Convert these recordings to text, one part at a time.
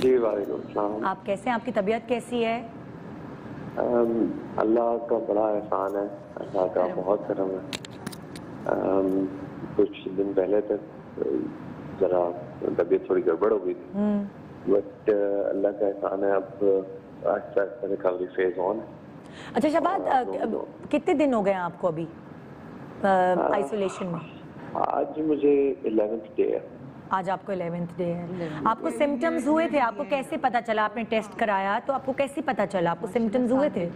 जी वालेकुम आप कैसे हैं? आपकी तबीयत कैसी है? अल्लाह का बड़ा एहसान है। अल्लाह का बहुत करम है। कुछ दिन पहले तक जरा तबीयत थोड़ी गड़बड़ हो गई थी। बट हम्म। अल्लाह का एहसान है। अब Aahista Aahista recovery phase on अच्छा शबाद कितने दिन हो गए आपको अभी आइसोलेशन में? आज मुझे इलेवेंथ डे है। आज आपको इलेवेंथ डे है। आपको सिम्टम्स हुए थे? आपको कैसे पता चला? आपने टेस्ट कराया तो आपको कैसे पता चला? आपको सिम्टम्स हुए थे?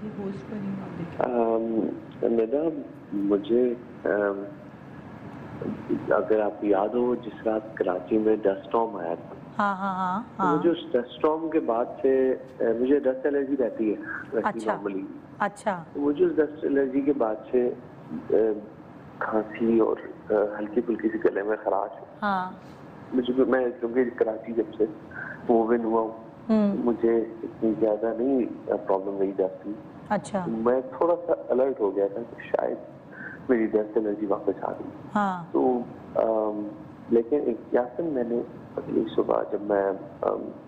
निदा मुझे अगर आप याद हो जिस रात कराची में डस्टॉम आया था हाँ हाँ हाँ, तो हाँ। मुझे डस्टॉम के बाद से मुझे डस्ट एलर्जी रहती है अच्छा। नॉर्मली अच्छा। तो मुझे उस डस्ट एलर्जी के बाद से खांसी और हल्की फुल्की सी गले में खराश। हाँ। मुझे मैं क्योंकि कराची जब से मूव इन हुआ हूँ हम्म। मुझे इतनी ज़्यादा नहीं प्रॉब्लम नहीं जाती। अच्छा। मैं थोड़ा सा अलर्ट हो गया था कि शायद मेरी डस्ट एलर्जी वापस आ गई। हाँ। तो आ, लेकिन यासिन मैंने अगली सुबह जब मैं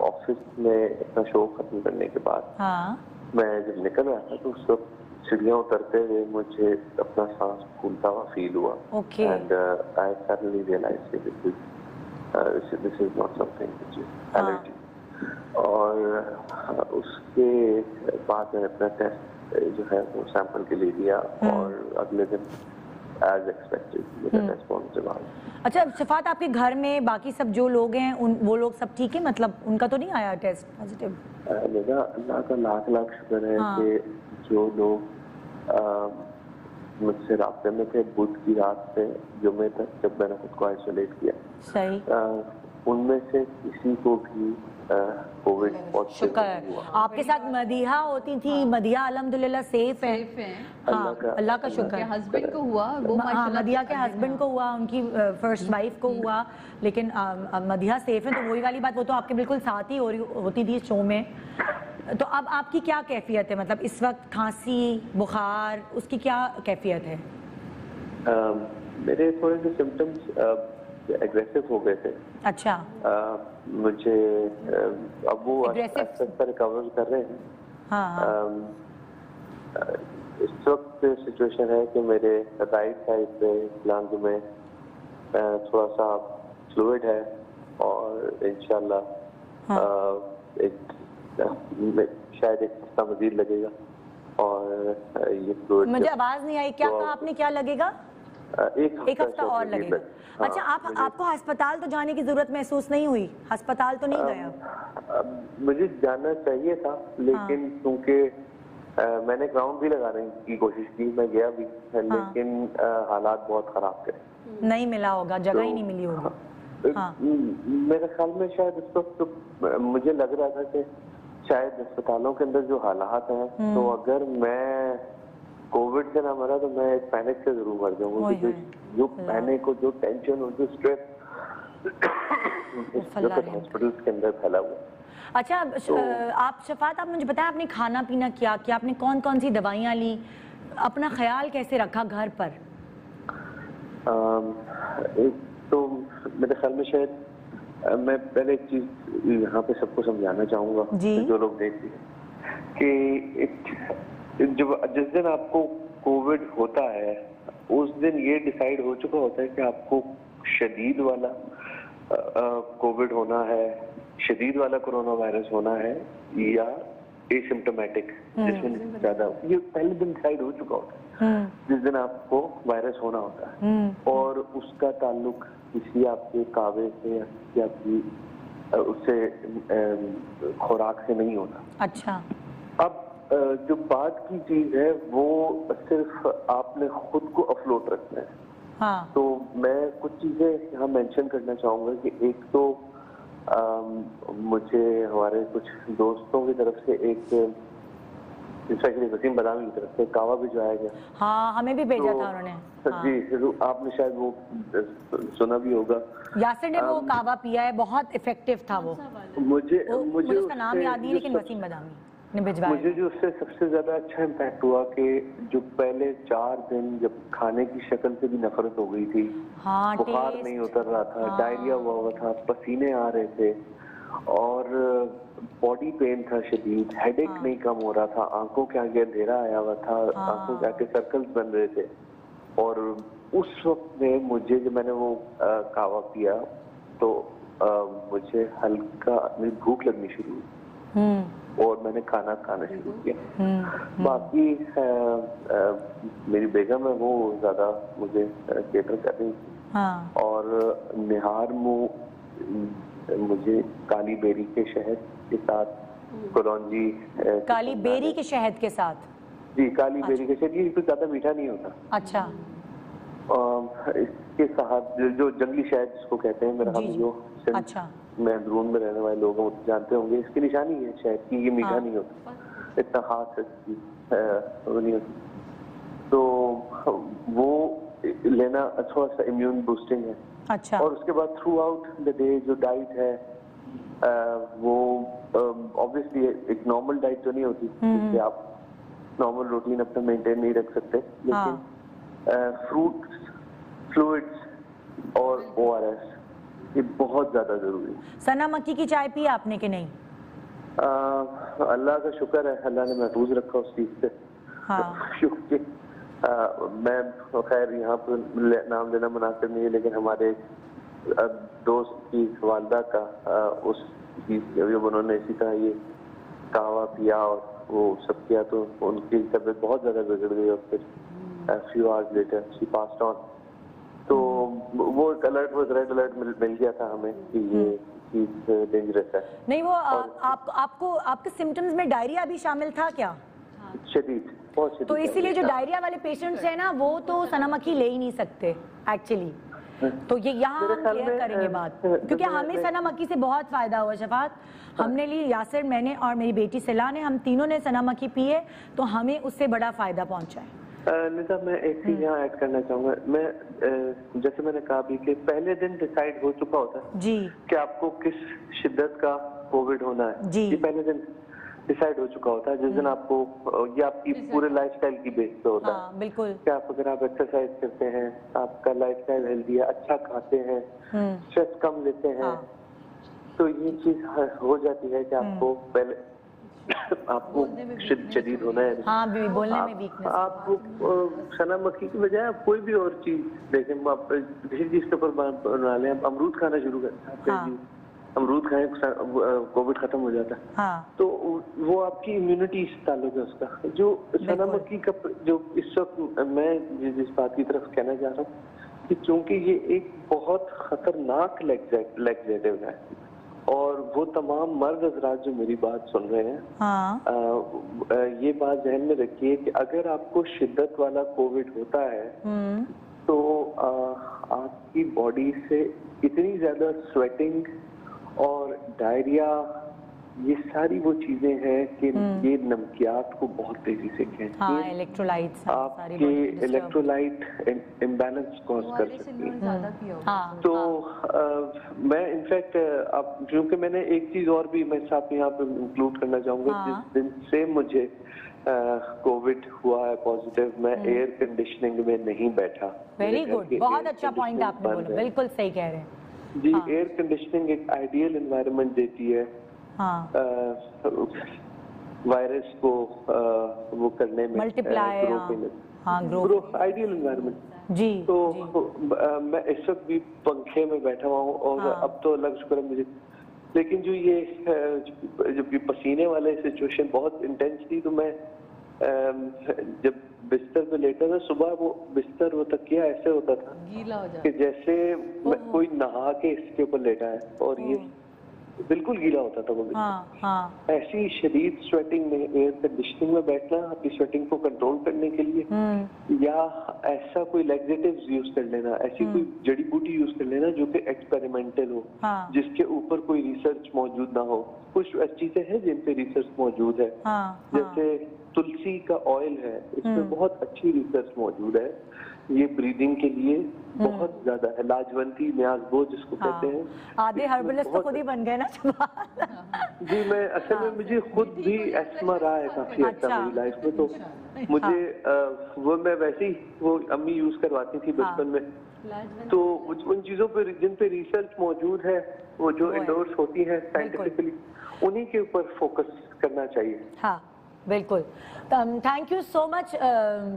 ऑफ़िस में अपना शो खत्म करने के बाद हाँ। मैं जब निकल रहा था तो उस वक्त सीढ़ियाँ उतरते हुए मुझे अपना सांस फूलता हुआ फील हुआ। And I suddenly realise this is this is not something which is allergy और उसके बाद मैंने अपना टेस्ट जो है वो सैंपल के लिए दिया। हम्म। और अगले दिन एज एक्सपेक्टेड मेरा आ गया अच्छा सिफात आपके घर में बाकी सब जो लोग हैं उन वो लोग सब ठीक है? मतलब उनका तो नहीं आया टेस्ट पॉजिटिव अल्लाह का लाख लाख शुक्र है हाँ। कि जो लोग मुझसे रास्ते में थे बुध की रात से जुमे तक जब मैंने खुद को आइसोलेट किया। सही। उनमें से किसी को भी कोविड शुक्र आपके साथ मदिहा होती थी हाँ। मदिहा अलहमदुल्ला सेफ़ है। हाँ। अल्लाह का शुक्र। हस्बैंड को हुआ वो हाँ, मदिया के हस्बैंड को हुआ उनकी फ़र्स्ट वाइफ को हुआ। लेकिन मदिहा सेफ़ है तो वही वाली बात वो तो आपके बिल्कुल साथ ही हो रही होती थी शो में। तो अब आपकी क्या कैफियत है? मतलब इस वक्त खांसी बुखार उसकी क्या कैफियत है? मेरे थोड़े से सिम्टम्स एग्रेसिव हो गए थे। अच्छा। आ, मुझे अब वो रिकवर कर रहे हैं। हाँ, हाँ। इस वक्त सिचुएशन है कि मेरे राइट साइड पे लंग में थोड़ा सा फ्लूड है और इनशाला हाँ। एक शायद एक हफ़्ता मजीद लगेगा और ये फ्लूड मुझे आवाज़ नहीं आई। क्या तो कहा आपने? क्या लगेगा? एक एक हफ़्ता और लगेगा हाँ, अच्छा आप आपको अस्पताल तो जाने की ज़रूरत महसूस नहीं हुई अस्पताल तो नहीं गया मुझे जाना चाहिए था लेकिन हाँ। क्योंकि मैंने ग्राउंड भी लगाने की कोशिश की मैं गया भी हाँ। लेकिन हालात बहुत खराब थे नहीं मिला होगा जगह तो, ही नहीं मिली होगी हाँ, हाँ। मेरे ख्याल में शायद उस वक्त तो मुझे लग रहा था कि शायद अस्पतालों के अंदर जो हालात हैं तो हम्म। अगर मैं कोविड से ना मरा तो मैं पैनिक से ज़रूर मर जाऊँगा क्योंकि जो पैनिक और जो टेंशन और जो स्ट्रेस हॉस्पिटल के अंदर फैला हुआ अच्छा तो, आप शफात आप मुझे बताया आपने खाना पीना क्या किया? आपने कौन कौन सी दवाइयाँ ली? अपना ख्याल कैसे रखा घर पर? आ, एक तो मेरे ख्याल में शायद मैं पहले एक चीज़ यहाँ पे सबको समझाना चाहूँगा जो। लोग देखते हैं कि जब जिस दिन आपको कोविड होता है उस दिन ये डिसाइड हो चुका होता है कि आपको शदीद वाला कोविड होना है शदीद वाला कोरोना वायरस होना है या एसिम्टोमेटिक। जिसमें ज़्यादा ये पहले दिन डिसाइड हो चुका होता है हम्म। जिस दिन आपको वायरस होना होता है हम्म। और उसका ताल्लुक किसी आपके कावे से या किसी आपकी उससे खुराक से नहीं होता अच्छा जो बात की चीज़ है वो सिर्फ़ आपने खुद को अफलोट रखना है। हाँ। तो मैं कुछ चीज़ें यहाँ मेंशन करना चाहूँगा कि एक तो आ, मुझे हमारे कुछ दोस्तों की तरफ़ से एक वसीम बदामी की तरफ़ से कावा भिजवाया गया। हाँ हमें भी भेजा तो, था उन्होंने। हाँ। जी आपने शायद वो सुना भी होगा। यासिर ने वो कावा पिया है बहुत इफ़ेक्टिव था वो। मुझे मुझे उसका नाम याद नहीं लेकिन वसीम बदामी। ने भिजवाया मुझे जो उससे सबसे ज़्यादा अच्छा इम्पैक्ट हुआ कि जो पहले चार दिन जब खाने की शक्ल से भी नफरत हो गई थी हाँ बुखार नहीं उतर रहा था हाँ। डायरिया हुआ हुआ था पसीने आ रहे थे और बॉडी पेन था शदीद हेडेक हाँ। नहीं कम हो रहा था आँखों के आगे अंधेरा आया हुआ था हाँ। आँखों के आगे सर्कल्स बन रहे थे और उस वक्त में मुझे जब मैंने वो कावा पिया तो अ, मुझे हल्का भूख लगनी शुरू हुई और मैंने खाना खाना शुरू किया। हम्म बाकी अ, अ, मेरी बेगम है वो ज़्यादा मुझे केटर कर रही थी। हाँ। और निहार मुझे काली बेरी के शहद के साथ कलौंजी काली बेरी के शहद के साथ? जी काली बेरी के शहद ये कुछ ज़्यादा मीठा नहीं होता। अच्छा। इसके साथ जो, जो जंगली शहद जिसको कहते हैं मेरा जो अच्छा। में अंदरून में रहने वाले लोग हैं, जानते होंगे। इसकी निशानी है शायद की ये मीठा हाँ। नहीं होता। इतना खास इसकी नहीं होती। तो वो लेना थोड़ा सा इम्यून बूस्टिंग है। अच्छा। और उसके बाद थ्रू आउट द डे जो डाइट है अ, वो ऑब्वियसली एक नॉर्मल डाइट तो नहीं होती हम्म। जिससे आप नॉर्मल रूटीन अपना मेंटेन नहीं रख सकते। हाँ। लेकिन फ्रूट्स फ्लूइड्स और ओआरएस ये बहुत ज़्यादा ज़रूरी है। सना मक्की की चाय पी आपने कि नहीं? अल्लाह का शुक्र है अल्लाह ने महफूज रखा उस चीज़ से। हाँ। क्योंकि मैं खैर यहाँ पर नाम लेना मुनासिब नहीं है लेकिन हमारे दोस्त की वालदा का अ, उस चीज़ जब उन्होंने इसी तरह ये कावा पिया और वो सब किया तो उनकी तबीयत बहुत ज़्यादा बिगड़ गई और फिर few hours later she passed on तो वो एक अलर्ट वो रेड अलर्ट मिल, मिल गया था हमें कि ये चीज़ डेंजरस है। नहीं वो आ, आप आपको आपके सिम्टम्स में डायरिया भी शामिल था क्या? शदीद बहुत शदीद तो इसीलिए जो डायरिया वाले पेशेंट्स हैं ना वो तो सना मक्खी ले ही नहीं सकते एक्चुअली तो ये यहाँ हम क्लियर करेंगे बात क्योंकि हमें सना मक्खी से बहुत फ़ायदा हुआ शफात। हमने ली यासिर मैंने और मेरी बेटी सिला ने हम तीनों ने सना मक्खी पी है तो हमें उससे बड़ा फ़ायदा पहुँचा है। निदा मैं एक चीज़ यहाँ ऐड करना चाहूँगा। मैं जैसे मैंने कहा भी कि पहले दिन डिसाइड हो चुका होता है जी। कि आपको किस शिद्दत का कोविड होना है। जी। ये पहले दिन डिसाइड हो चुका होता है। जिस दिन आपको ये आपकी पूरे लाइफस्टाइल की बेस पे होता है। हाँ बिल्कुल। कि आप अगर आप एक्सरसाइज करते हैं आपका लाइफस्टाइल हेल्दी है अच्छा खाते हैं हम्म। स्ट्रेस कम लेते हैं हाँ। तो ये चीज़ हो जाती है कि आपको पहले आपको शदीद होना है। हाँ बीवी बोलने आप, में वीकनेस आप सना मक्खी की बजाय आप कोई भी और चीज़ देखें आप किसी चीज़ के ऊपर बना लें आप अमरूद खाना शुरू करें हाँ। अमरूद खाएँ कोविड खत्म हो जाता है। हाँ। तो वो आपकी इम्यूनिटी से ताल्लुक है उसका। जो सना। मक्खी का जो इस वक्त मैं जिस बात की तरफ़ कहना चाह रहा हूँ कि चूँकि ये एक बहुत खतरनाक लेग्जेटिव है वो तमाम मर्द हजरात जो मेरी बात सुन रहे हैं हाँ। अ, ये बात जहन में रखिए कि अगर आपको शिद्दत वाला कोविड होता है हम्म। तो आ, आपकी बॉडी से इतनी ज़्यादा स्वेटिंग और डायरिया ये सारी वो चीज़ें हैं कि ये नमकियात को बहुत तेज़ी से खींचती हाँ हैं इलेक्ट्रोलाइट्स सारी आपके इलेक्ट्रोलाइट इम्बैलेंस कॉज कर सकती है। हाँ तो अ, मैं इनफैक्ट अब क्योंकि मैंने एक चीज़ और भी मैं साथ में यहाँ पे इंक्लूड करना चाहूँगा हाँ। जिस दिन से मुझे कोविड हुआ है पॉजिटिव मैं एयर कंडीशनिंग में नहीं बैठा वेरी गुड बहुत अच्छा पॉइंट आपने बोला। बिल्कुल सही कह रहे हैं। जी हाँ। एयर कंडीशनिंग एक आइडियल एनवायरनमेंट देती है। हाँ। वायरस को अ, वो करने में मल्टीप्लाई हाँ आइडियल एनवायरनमेंट जी तो जी। अ, मैं इस वक्त भी पंखे में बैठा हुआ हूँ और हाँ। अब तो का शुक्र है मुझे लेकिन जो ये जब ये पसीने वाले सिचुएशन बहुत इंटेंस थी तो मैं जब बिस्तर पे लेटा था सुबह वो बिस्तर वो तकिया ऐसे होता था गीला हो कि जैसे कोई नहा के इसके ऊपर लेटा है। और ये बिल्कुल गीला होता था वो हाँ हाँ। ऐसी शदीद स्वेटिंग में एयर कंडीशनिंग में बैठना अपनी स्वेटिंग को कंट्रोल करने के लिए हुँ. या ऐसा कोई लेग्जेटिव यूज़ कर लेना ऐसी कोई जड़ी बूटी यूज़ कर लेना जो कि एक्सपेरिमेंटल हो हाँ। जिसके ऊपर कोई रिसर्च मौजूद ना हो। कुछ चीज़ें हैं जिन पे रिसर्च मौजूद है। हाँ हाँ। जैसे तुलसी का ऑयल है इसमें हम्म। बहुत अच्छी रिसर्च मौजूद है ये ब्रीदिंग के लिए हम्म। बहुत ज़्यादा है लाजवंती न्याजबो जिसको हाँ। कहते हैं आधे हर्बलिस्ट तो खुद ही बन गए ना जी मैं असल में मुझे खुद भी एस्मा रहा है काफ़ी हाँ। अच्छा। अच्छा मेरी लाइफ में तो मुझे वो मैं वैसे ही वो अम्मी यूज़ करवाती थी हाँ। बचपन में तो उन चीज़ों पे जिन पे रिसर्च मौजूद है वो जो वो इंडोर्स होती है साइंटिफिकली उन्हीं के ऊपर फोकस करना चाहिए हाँ बिल्कुल। Thank you so much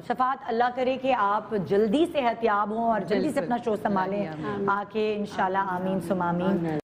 Shafat. Allah करे कि आप जल्दी से सेहतयाब हों और जल्दी से अपना शो संभालें। आके इंशाल्लाह आमीन सुमामीन।